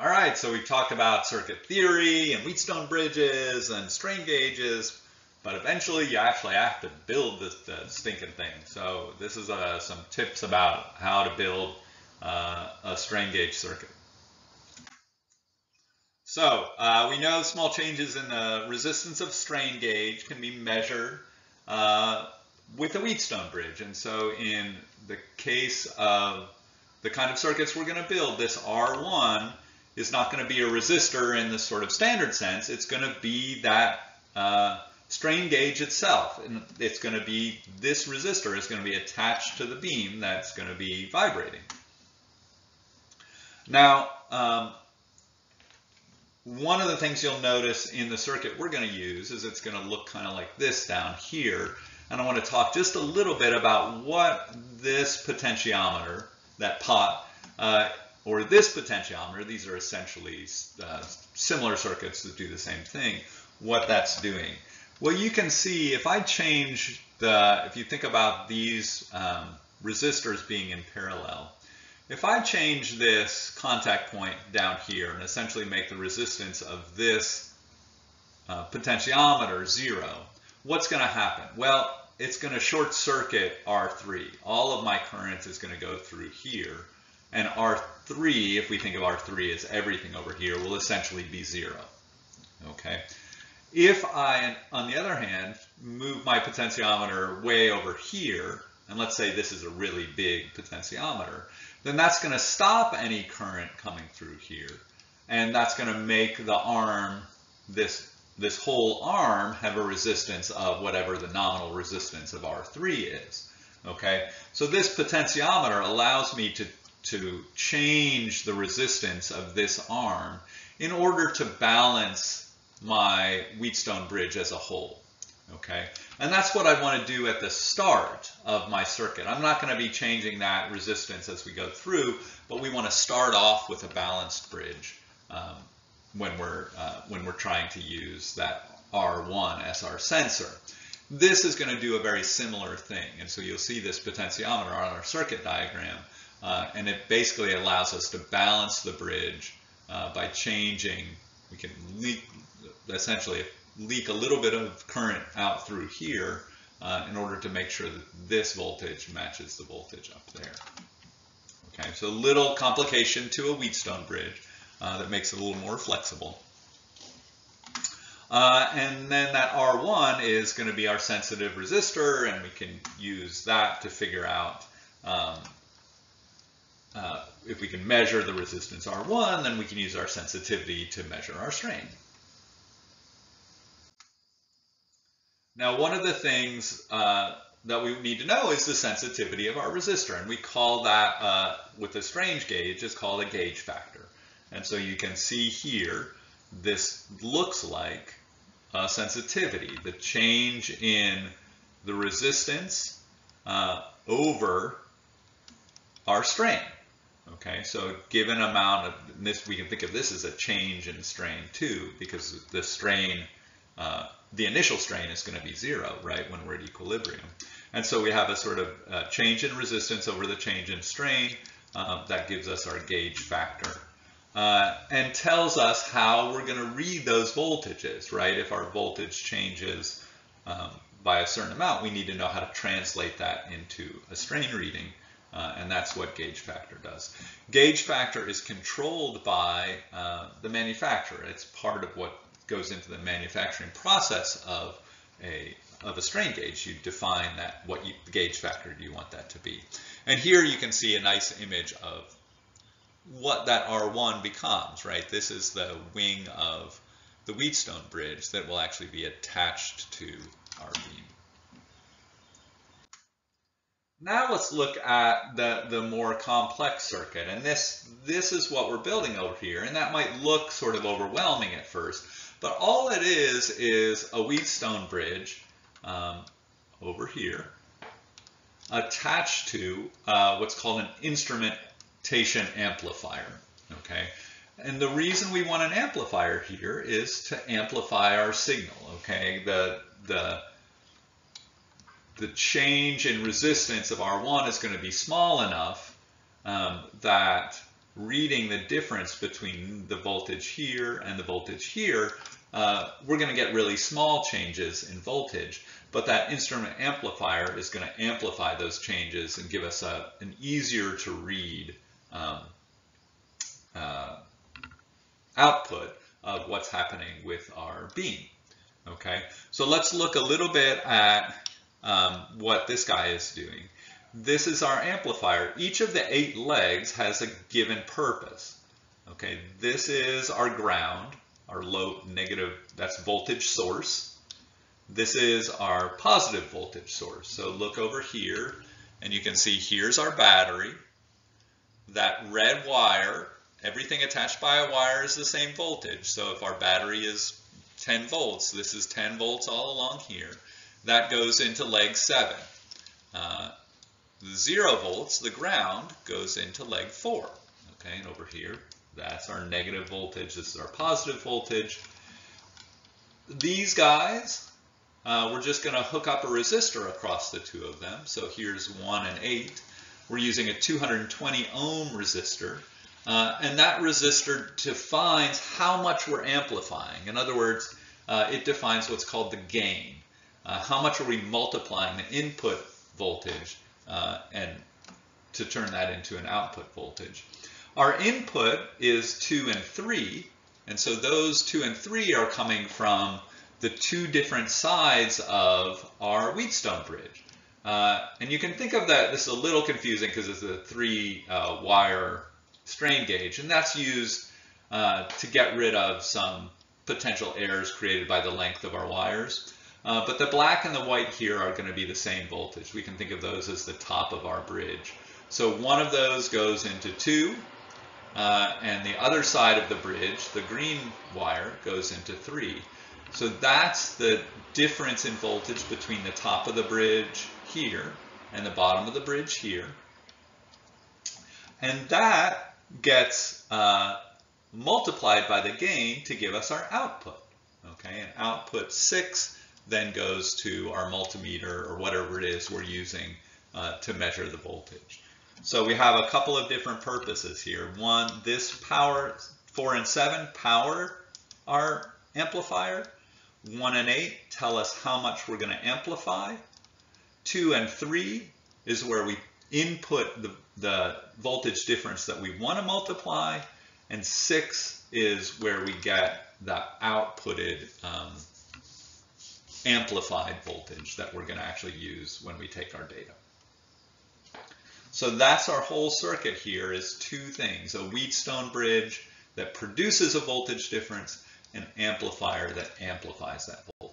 All right, so we've talked about circuit theory and Wheatstone bridges and strain gauges, but eventually you actually have to build this stinking thing. So this is uh, some tips about how to build uh, a strain gauge circuit. So uh, we know small changes in the resistance of strain gauge can be measured uh, with a Wheatstone bridge. And so in the case of the kind of circuits we're going to build, this R1 is not going to be a resistor in the sort of standard sense. It's going to be that uh, strain gauge itself. And it's going to be, this resistor is going to be attached to the beam that's going to be vibrating. Now, um, one of the things you'll notice in the circuit we're going to use is it's going to look kind of like this down here. And I want to talk just a little bit about what this potentiometer, that pot, uh, or this potentiometer, these are essentially uh, similar circuits that do the same thing, what that's doing. Well, you can see if I change the, if you think about these um, resistors being in parallel, if I change this contact point down here and essentially make the resistance of this uh, potentiometer zero, what's going to happen? Well, it's going to short circuit R3. All of my current is going to go through here. And R3, if we think of R3 as everything over here, will essentially be zero. Okay. If I, on the other hand, move my potentiometer way over here, and let's say this is a really big potentiometer, then that's going to stop any current coming through here. And that's going to make the arm, this, this whole arm, have a resistance of whatever the nominal resistance of R3 is. Okay, so this potentiometer allows me to to change the resistance of this arm in order to balance my Wheatstone bridge as a whole. Okay, and that's what I want to do at the start of my circuit. I'm not going to be changing that resistance as we go through, but we want to start off with a balanced bridge um, when we're uh, when we're trying to use that R1 as our sensor. This is going to do a very similar thing, and so you'll see this potentiometer on our circuit diagram uh, and it basically allows us to balance the bridge uh, by changing, we can leak, essentially leak a little bit of current out through here uh, in order to make sure that this voltage matches the voltage up there. Okay, so a little complication to a Wheatstone bridge uh, that makes it a little more flexible. Uh, and then that R1 is going to be our sensitive resistor, and we can use that to figure out um, uh, if we can measure the resistance R1, then we can use our sensitivity to measure our strain. Now, one of the things uh, that we need to know is the sensitivity of our resistor, and we call that, uh, with a strain gauge, is called a gauge factor. And so you can see here, this looks like a sensitivity, the change in the resistance uh, over our strain. Okay, so given amount of this, we can think of this as a change in strain too, because the strain, uh, the initial strain is going to be zero, right, when we're at equilibrium. And so we have a sort of uh, change in resistance over the change in strain. Uh, that gives us our gauge factor. Uh, and tells us how we're going to read those voltages, right? If our voltage changes um, by a certain amount, we need to know how to translate that into a strain reading. Uh, and that's what gauge factor does. Gauge factor is controlled by uh, the manufacturer. It's part of what goes into the manufacturing process of a of a strain gauge. You define that what you, gauge factor do you want that to be. And here you can see a nice image of what that R1 becomes, right? This is the wing of the Wheatstone bridge that will actually be attached to our beam. Now let's look at the, the more complex circuit. And this, this is what we're building over here. And that might look sort of overwhelming at first. But all it is is a Wheatstone bridge um, over here attached to uh, what's called an instrumentation amplifier. Okay, and the reason we want an amplifier here is to amplify our signal. Okay, the the the change in resistance of R1 is going to be small enough um, that reading the difference between the voltage here and the voltage here, uh, we're going to get really small changes in voltage, but that instrument amplifier is going to amplify those changes and give us a, an easier to read um, uh, output of what's happening with our beam. Okay, so let's look a little bit at um, what this guy is doing. This is our amplifier. Each of the eight legs has a given purpose. Okay, this is our ground, our low negative, that's voltage source. This is our positive voltage source. So look over here and you can see here's our battery. That red wire, everything attached by a wire is the same voltage. So if our battery is 10 volts, this is 10 volts all along here. That goes into leg 7. Uh, the 0 volts, the ground, goes into leg 4. Okay, and over here, that's our negative voltage. This is our positive voltage. These guys, uh, we're just going to hook up a resistor across the two of them. So here's 1 and 8. We're using a 220 ohm resistor. Uh, and that resistor defines how much we're amplifying. In other words, uh, it defines what's called the gain. Uh, how much are we multiplying the input voltage uh, and to turn that into an output voltage. Our input is 2 and 3, and so those 2 and 3 are coming from the two different sides of our Wheatstone bridge. Uh, and you can think of that, this is a little confusing because it's a three uh, wire strain gauge, and that's used uh, to get rid of some potential errors created by the length of our wires. Uh, but the black and the white here are going to be the same voltage. We can think of those as the top of our bridge. So one of those goes into 2, uh, and the other side of the bridge, the green wire, goes into 3. So that's the difference in voltage between the top of the bridge here and the bottom of the bridge here. And that gets uh, multiplied by the gain to give us our output. Okay, and output 6 then goes to our multimeter or whatever it is we're using uh, to measure the voltage. So we have a couple of different purposes here. One, this power, 4 and 7 power our amplifier. 1 and 8 tell us how much we're going to amplify. 2 and 3 is where we input the, the voltage difference that we want to multiply. And 6 is where we get the outputted um, amplified voltage that we're going to actually use when we take our data. So that's our whole circuit here is two things, a Wheatstone bridge that produces a voltage difference, an amplifier that amplifies that voltage.